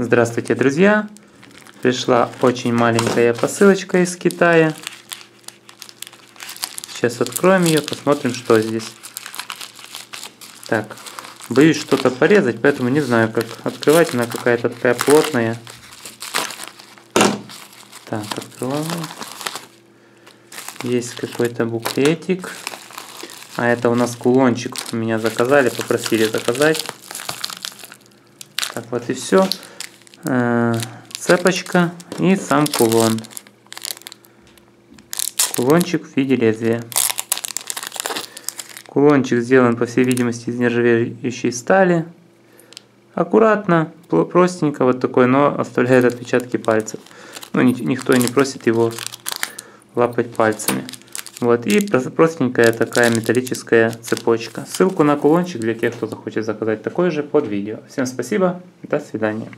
Здравствуйте, друзья! Пришла очень маленькая посылочка из Китая. Сейчас откроем ее, посмотрим, что здесь. Так, боюсь что-то порезать, поэтому не знаю, как открывать. Она какая-то такая плотная. Так, открываем. Есть какой-то буклетик. А это у нас кулончик. Меня заказали, попросили заказать. Так, вот и все. Цепочка и сам кулон. Кулончик в виде лезвия. Кулончик сделан, по всей видимости, из нержавеющей стали. Аккуратно, простенько вот такой, но оставляет отпечатки пальцев. Ну, никто не просит его лапать пальцами. Вот, и простенькая такая металлическая цепочка. Ссылку на кулончик для тех, кто захочет заказать такой же под видео. Всем спасибо, до свидания.